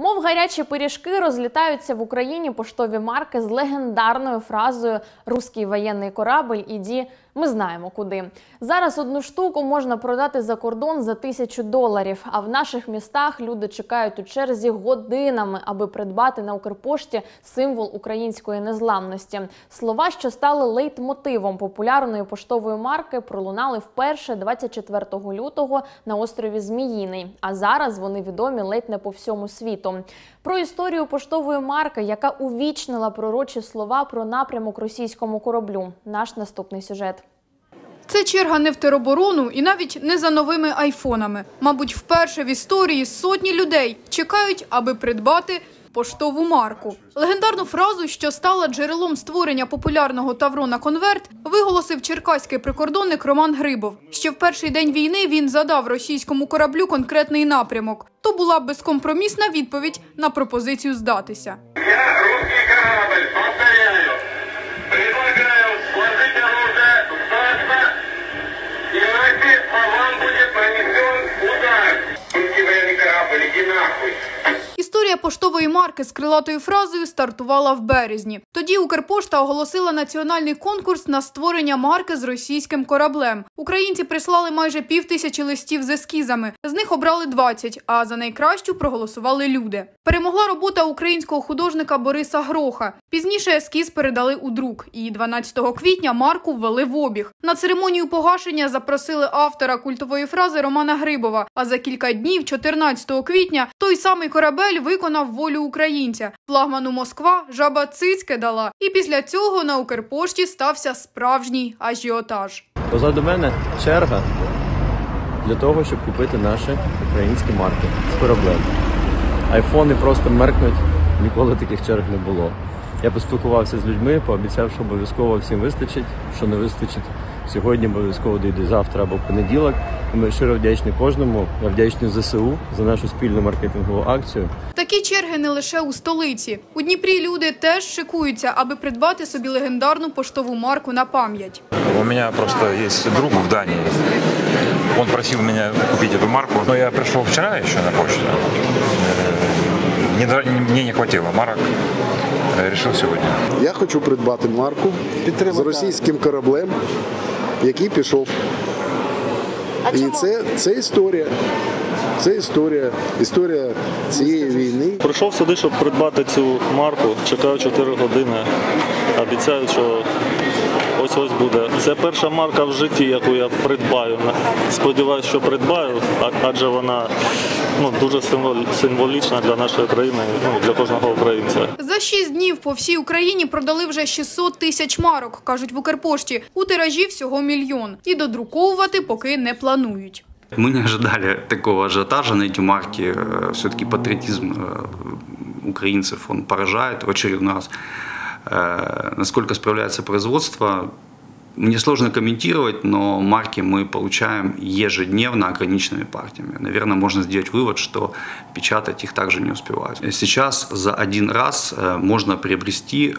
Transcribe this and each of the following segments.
Мов гарячі пиріжки розлітаються в Україні поштові марки з легендарною фразою Руський воєнний корабль іді. Ми знаємо куди. Зараз одну штуку можна продати за кордон за тисячу доларів. А в наших містах люди чекають у черзі годинами, аби придбати на Укрпошті символ української незламності. Слова, що стали лейтмотивом популярної поштової марки, пролунали вперше 24 лютого на острові Зміїний. А зараз вони відомі ледь не по всьому світу. Про історію поштової марки, яка увічнила пророчі слова про напрямок російському кораблю. Наш наступний сюжет. Це черга не в тероборону і навіть не за новими айфонами. Мабуть, вперше в історії сотні людей чекають, аби придбати поштову марку. Легендарну фразу, що стала джерелом створення популярного Таврона Конверт, виголосив черкаський прикордонник Роман Грибов. Ще в перший день війни він задав російському кораблю конкретний напрямок. То була безкомпромісна відповідь на пропозицію здатися. Я русский корабль, повторяю. Предлагаю сложить оружие, сдаться, иначе по вам будет нанесен удар. Русский военный корабль, иди нахуй. Історія поштової марки з крилатою фразою стартувала в березні. Тоді Укрпошта оголосила національний конкурс на створення марки з російським кораблем. Українці прислали майже пів тисячі листів з ескізами. З них обрали 20, а за найкращу проголосували люди. Перемогла робота українського художника Бориса Гроха. Пізніше ескіз передали у друк, і 12 квітня марку ввели в обіг. На церемонію погашення запросили автора культової фрази Романа Грибова. А за кілька днів, 14 квітня, той самий корабель виконав волю українця. Флагману Москва жаба цицьки дала. І після цього на Укрпошті стався справжній ажіотаж. Позаду мене черга для того, щоб купити наші українські марки з кораблем. Айфони просто меркнуть, ніколи таких черг не було. Я поспілкувався з людьми, пообіцяв, що обов'язково всім вистачить, що не вистачить сьогодні, обов'язково дійде завтра або в понеділок. І ми щиро вдячні кожному. Я вдячний ЗСУ за нашу спільну маркетингову акцію. Такі черги не лише у столиці. У Дніпрі люди теж шикуються, аби придбати собі легендарну поштову марку на пам'ять. У меня просто есть друг в Дании. Он просил меня купить эту марку, но я пришел вчера еще на почту. Э, не дра- не- Мне не хватило марок. Э, Решил сегодня. Я хочу придбати марку з російським кораблем, який пішов. І це, це історія. Це історія, історія цієї війни. Прийшов сюди, щоб придбати цю марку. Чекаю 4 години. Обіцяю, що ось ось буде. Це перша марка в житті, яку я придбаю. Сподіваюся, що придбаю, а- адже вона ну, дуже символ- символічна для нашої країни, ну, для кожного українця. За шість днів по всій Україні продали вже 600 тисяч марок, кажуть в Укрпошті. У тиражі всього мільйон. І додруковувати поки не планують. Мы не ожидали такого ажиотажа на эти марки. Все-таки патриотизм э, украинцев он поражает в очередной раз. Э, Насколько справляется производство, мне сложно комментировать, но марки мы получаем ежедневно ограниченными партиями. Наверное, можно сделать вывод, что печатать их также не успевают. Сейчас за один раз э, можно приобрести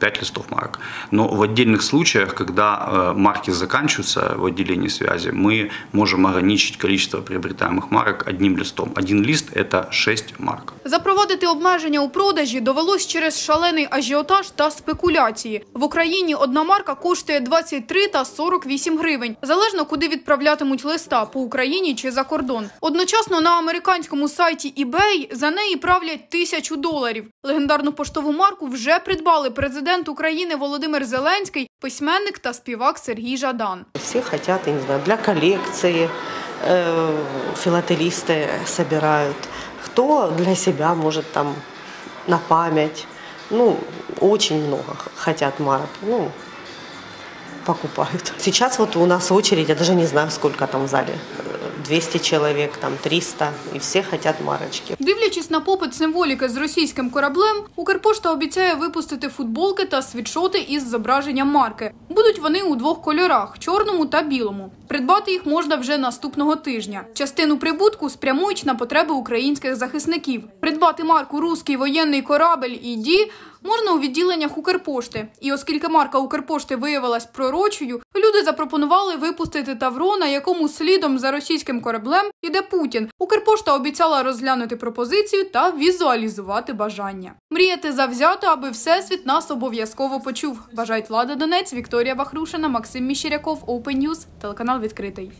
5 листов марок. Но в отдельных случаях, когда э, марки заканчиваются в отделении связи, мы можем ограничить количество приобретаемых марок одним листом. Один лист – это 6 марок. Запровадити обмеження у продажі довелось через шалений ажіотаж та спекуляції. В Україні одна марка коштує 23 та 48 гривень, залежно куди відправлятимуть листа по Україні чи за кордон. Одночасно на американському сайті eBay за неї правлять тисячу доларів. Легендарну поштову марку вже придбали президент України Володимир Зеленський, письменник та співак Сергій Жадан. Все хотят, я не знаю, для коллекции, э, филателисты собирают. Кто для себя может там на память. Ну, очень много х- хотят марок. Ну, покупают. Сейчас вот у нас очередь, я даже не знаю, сколько там в зале. Э, 200 чоловік, там 300, і всі хочуть марочки. Дивлячись на попит символіки з російським кораблем, Укрпошта обіцяє випустити футболки та світшоти із зображенням марки. Будуть вони у двох кольорах чорному та білому. Придбати їх можна вже наступного тижня. Частину прибутку спрямують на потреби українських захисників. Придбати марку Руський воєнний корабель «Іді» можна у відділеннях Укрпошти. І оскільки марка Укрпошти виявилась пророчою, люди запропонували випустити тавро, на якому слідом за російським кораблем іде Путін. Укрпошта обіцяла розглянути пропозицію та візуалізувати бажання. Мріяти завзято, аби всесвіт нас обов'язково почув. Бажають Влада Донець, Вікторія Вахрушина, Максим Міщеряков, Open News, телеканал відкритий.